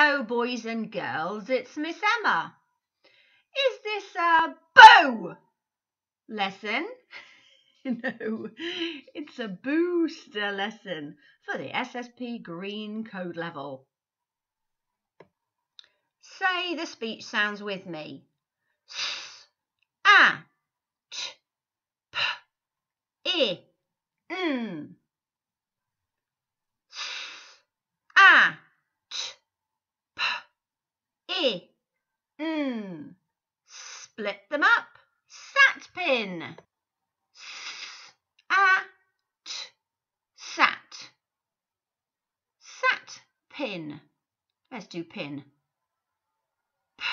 Hello, boys and girls, it's Miss Emma. Is this a boo lesson? no, it's a booster lesson for the SSP Green Code level. Say the speech sounds with me. S, a, t, p, i, n. a, t, p, i, n. Split them up. Sat pin. S, a, t, sat. Sat pin. Let's do pin. P,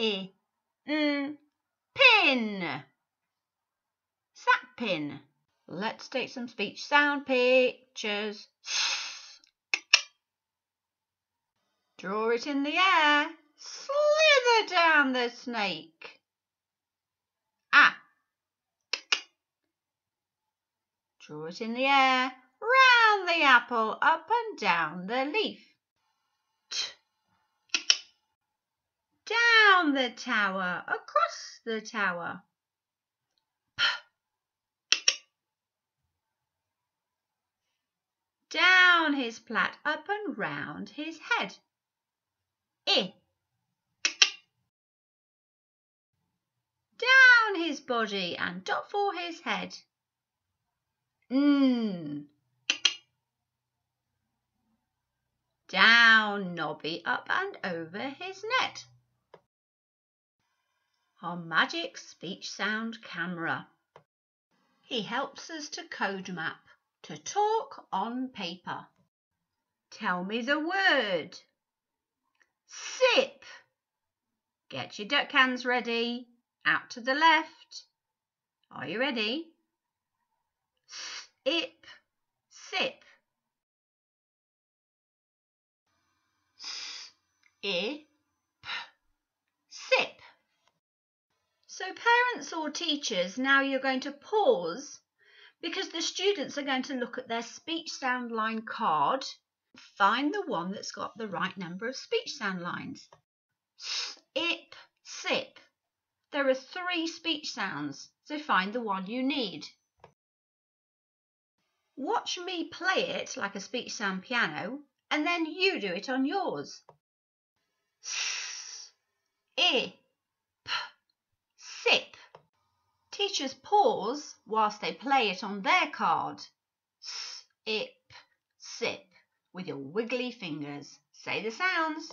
I, N, pin. Sat pin. Let's take some speech sound pictures. Draw it in the air. Slither down the snake. Ah. Draw it in the air. Round the apple, up and down the leaf. Down the tower, across the tower. Down his plait, up and round his head. I. Down his body and dot for his head. N. Down Nobby, up and over his net. Our magic speech sound camera. He helps us to code map, to talk on paper. Tell me the word. Sip. Get your duck hands ready. Out to the left. Are you ready? Sip. Sip. Sip. Sip. So parents or teachers, now you're going to pause because the students are going to look at their speech sound line card find the one that's got the right number of speech sound lines. Sip, sip. There are three speech sounds, so find the one you need. Watch me play it like a speech sound piano, and then you do it on yours. S, I, p, sip. Teachers pause whilst they play it on their card. Sip, sip with your wiggly fingers. Say the sounds.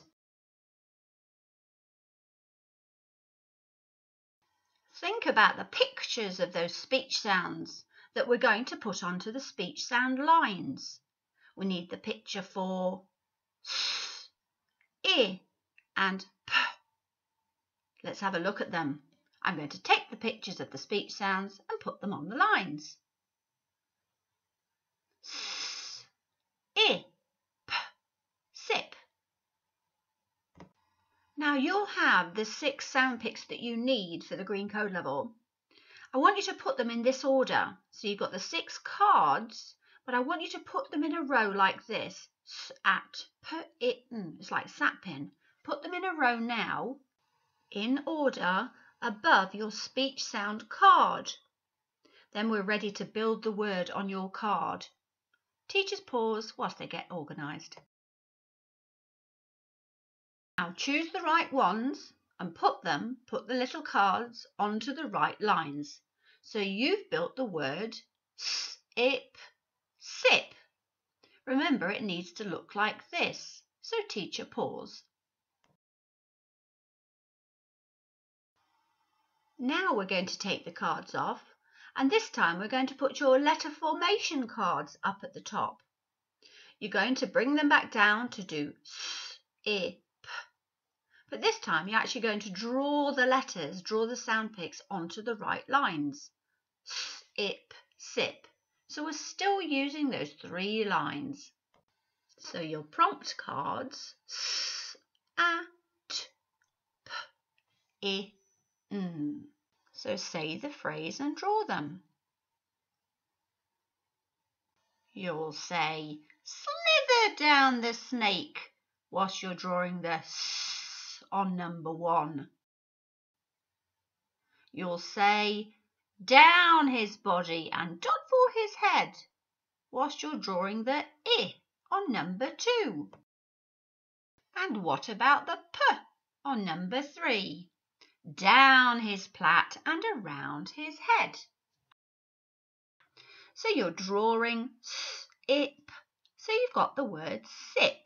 Think about the pictures of those speech sounds that we're going to put onto the speech sound lines. We need the picture for s, i, and p. Let's have a look at them. I'm going to take the pictures of the speech sounds and put them on the lines. S, i, Now you'll have the six sound pics that you need for the green code level. I want you to put them in this order. So you've got the six cards, but I want you to put them in a row like this. At, put it, it's like sat pin. Put them in a row now, in order, above your speech sound card. Then we're ready to build the word on your card. Teachers pause whilst they get organised. Now choose the right ones and put them, put the little cards onto the right lines. So you've built the word sip, sip. Remember it needs to look like this. So teacher pause. Now we're going to take the cards off and this time we're going to put your letter formation cards up at the top. You're going to bring them back down to do s, i, but this time you're actually going to draw the letters, draw the sound pics onto the right lines. Sip, sip. So we're still using those three lines. So your prompt cards, s, a, t, p, i, n. So say the phrase and draw them. You'll say, slither down the snake whilst you're drawing the S on number one. You'll say down his body and dot for his head whilst you're drawing the I on number two. And what about the P on number three? Down his plait and around his head. So you're drawing SIP. So you've got the word sip.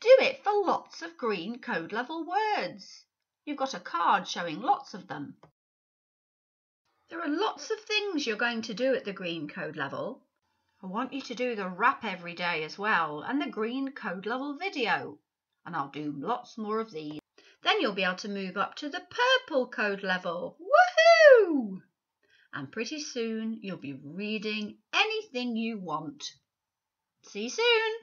Do it for lots of green code level words. You've got a card showing lots of them. There are lots of things you're going to do at the green code level. I want you to do the rap every day as well and the green code level video. And I'll do lots more of these. Then you'll be able to move up to the purple code level. Woohoo! And pretty soon you'll be reading anything you want. See you soon.